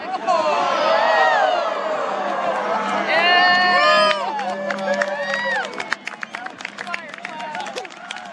Oh.